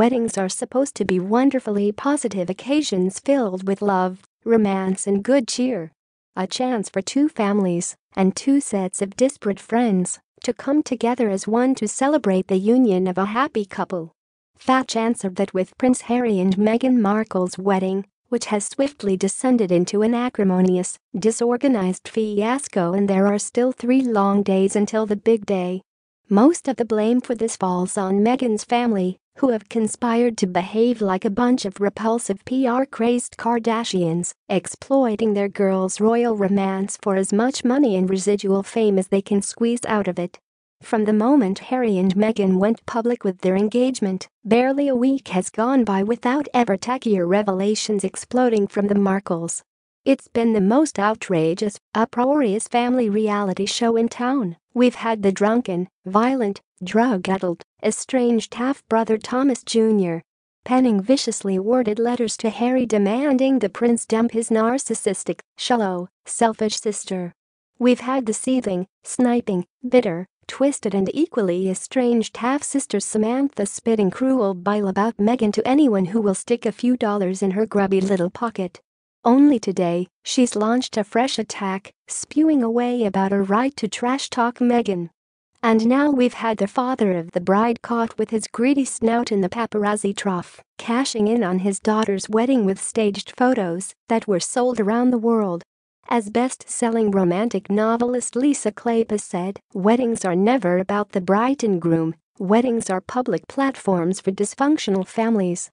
Weddings are supposed to be wonderfully positive occasions filled with love, romance and good cheer. A chance for two families and two sets of disparate friends to come together as one to celebrate the union of a happy couple. Fat answered that with Prince Harry and Meghan Markle's wedding, which has swiftly descended into an acrimonious, disorganized fiasco and there are still three long days until the big day. Most of the blame for this falls on Meghan's family, who have conspired to behave like a bunch of repulsive PR-crazed Kardashians, exploiting their girl's royal romance for as much money and residual fame as they can squeeze out of it. From the moment Harry and Meghan went public with their engagement, barely a week has gone by without ever tackier revelations exploding from the Markles. It's been the most outrageous, uproarious family reality show in town. We've had the drunken, violent, drug-addled, estranged half-brother Thomas Jr. penning viciously worded letters to Harry demanding the prince dump his narcissistic, shallow, selfish sister. We've had the seething, sniping, bitter, twisted and equally estranged half-sister Samantha spitting cruel bile about Meghan to anyone who will stick a few dollars in her grubby little pocket. Only today, she's launched a fresh attack, spewing away about her right to trash-talk Meghan. And now we've had the father of the bride caught with his greedy snout in the paparazzi trough, cashing in on his daughter's wedding with staged photos that were sold around the world. As best-selling romantic novelist Lisa Kleypas said, weddings are never about the bride and groom, weddings are public platforms for dysfunctional families.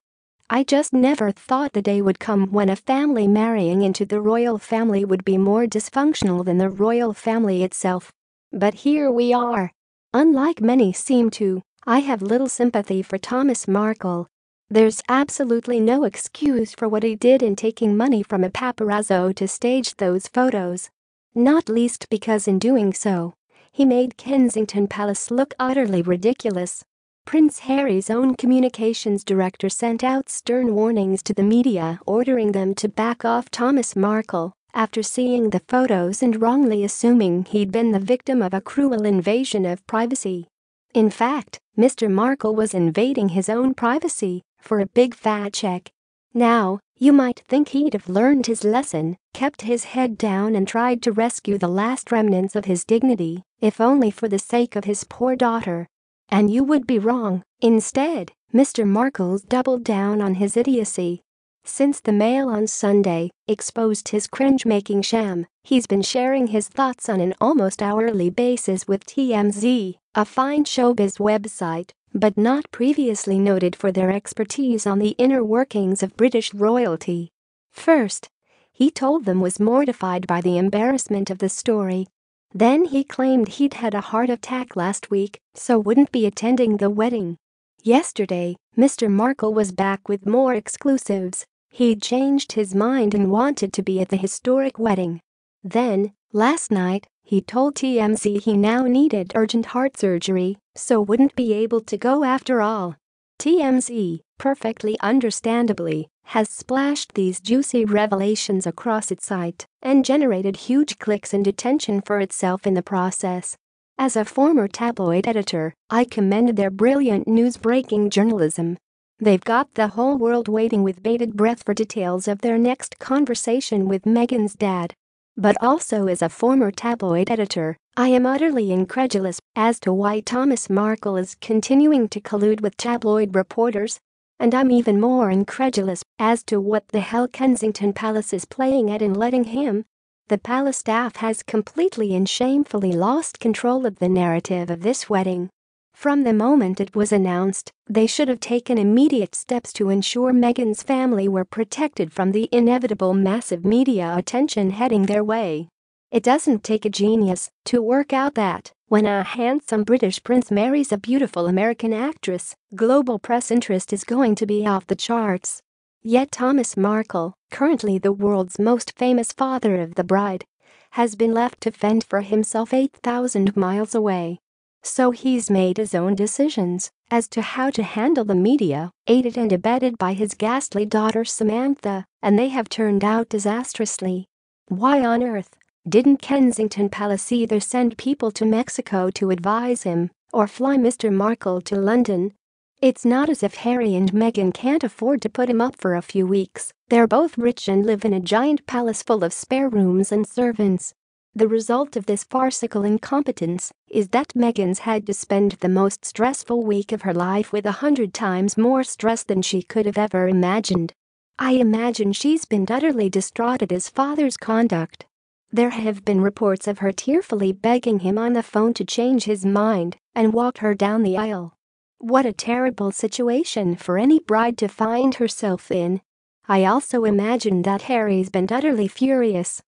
I just never thought the day would come when a family marrying into the royal family would be more dysfunctional than the royal family itself. But here we are. Unlike many seem to, I have little sympathy for Thomas Markle, there's absolutely no excuse for what he did in taking money from a paparazzo to stage those photos. Not least because in doing so, he made Kensington Palace look utterly ridiculous. Prince Harry's own communications director sent out stern warnings to the media ordering them to back off Thomas Markle after seeing the photos and wrongly assuming he'd been the victim of a cruel invasion of privacy. In fact, Mr. Markle was invading his own privacy for a big fat check. Now, you might think he'd have learned his lesson, kept his head down and tried to rescue the last remnants of his dignity, if only for the sake of his poor daughter. And you would be wrong. Instead, Mr. Markle's doubled down on his idiocy. Since the Mail on Sunday exposed his cringe-making sham, he's been sharing his thoughts on an almost hourly basis with TMZ, a fine showbiz website but not previously noted for their expertise on the inner workings of British royalty. First, he told them was mortified by the embarrassment of the story. Then he claimed he'd had a heart attack last week, so wouldn't be attending the wedding. Yesterday, Mr. Markle was back with more exclusives. He'd changed his mind and wanted to be at the historic wedding. Then, last night, he told TMZ he now needed urgent heart surgery, so wouldn't be able to go after all. TMZ, perfectly understandably, has splashed these juicy revelations across its site and generated huge clicks and attention for itself in the process. As a former tabloid editor, I commend their brilliant news-breaking journalism. They've got the whole world waiting with bated breath for details of their next conversation with Meghan's dad but also as a former tabloid editor, I am utterly incredulous as to why Thomas Markle is continuing to collude with tabloid reporters. And I'm even more incredulous as to what the hell Kensington Palace is playing at in letting him. The palace staff has completely and shamefully lost control of the narrative of this wedding. From the moment it was announced, they should have taken immediate steps to ensure Meghan's family were protected from the inevitable massive media attention heading their way. It doesn't take a genius to work out that, when a handsome British prince marries a beautiful American actress, global press interest is going to be off the charts. Yet Thomas Markle, currently the world's most famous father of the bride, has been left to fend for himself 8,000 miles away. So he's made his own decisions as to how to handle the media, aided and abetted by his ghastly daughter Samantha, and they have turned out disastrously. Why on earth didn't Kensington Palace either send people to Mexico to advise him or fly Mr. Markle to London? It's not as if Harry and Meghan can't afford to put him up for a few weeks, they're both rich and live in a giant palace full of spare rooms and servants. The result of this farcical incompetence is that Meghan's had to spend the most stressful week of her life with a hundred times more stress than she could have ever imagined. I imagine she's been utterly distraught at his father's conduct. There have been reports of her tearfully begging him on the phone to change his mind and walk her down the aisle. What a terrible situation for any bride to find herself in. I also imagine that Harry's been utterly furious.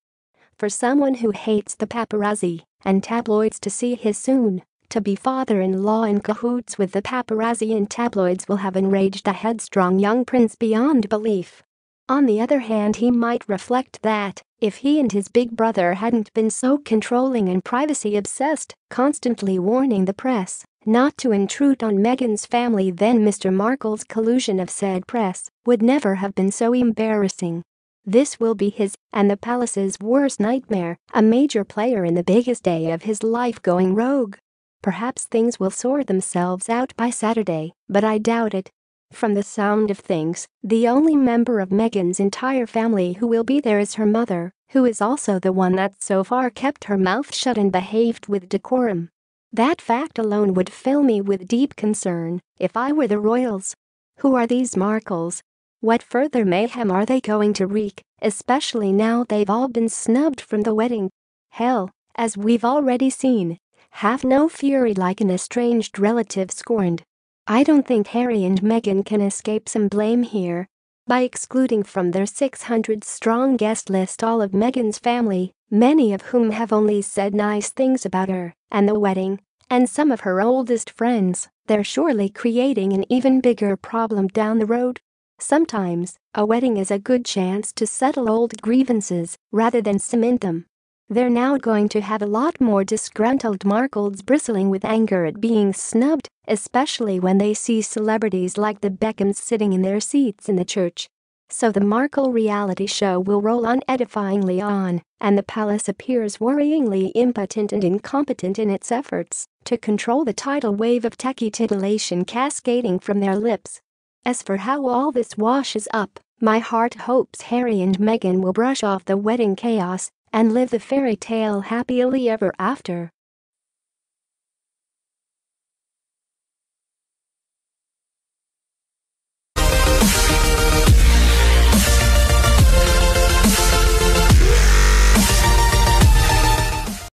For someone who hates the paparazzi and tabloids to see his soon to be father-in-law in cahoots with the paparazzi and tabloids will have enraged the headstrong young prince beyond belief. On the other hand he might reflect that, if he and his big brother hadn't been so controlling and privacy-obsessed, constantly warning the press not to intrude on Meghan's family then Mr. Markle's collusion of said press would never have been so embarrassing. This will be his and the palace's worst nightmare, a major player in the biggest day of his life going rogue. Perhaps things will sort themselves out by Saturday, but I doubt it. From the sound of things, the only member of Meghan's entire family who will be there is her mother, who is also the one that so far kept her mouth shut and behaved with decorum. That fact alone would fill me with deep concern if I were the royals. Who are these Markles? What further mayhem are they going to wreak, especially now they've all been snubbed from the wedding? Hell, as we've already seen, have no fury like an estranged relative scorned. I don't think Harry and Meghan can escape some blame here. By excluding from their 600-strong guest list all of Meghan's family, many of whom have only said nice things about her and the wedding, and some of her oldest friends, they're surely creating an even bigger problem down the road. Sometimes, a wedding is a good chance to settle old grievances rather than cement them. They're now going to have a lot more disgruntled Markles bristling with anger at being snubbed, especially when they see celebrities like the Beckhams sitting in their seats in the church. So the Markle reality show will roll on edifyingly on, and the palace appears worryingly impotent and incompetent in its efforts to control the tidal wave of techie titillation cascading from their lips. As for how all this washes up, my heart hopes Harry and Meghan will brush off the wedding chaos and live the fairy tale happily ever after.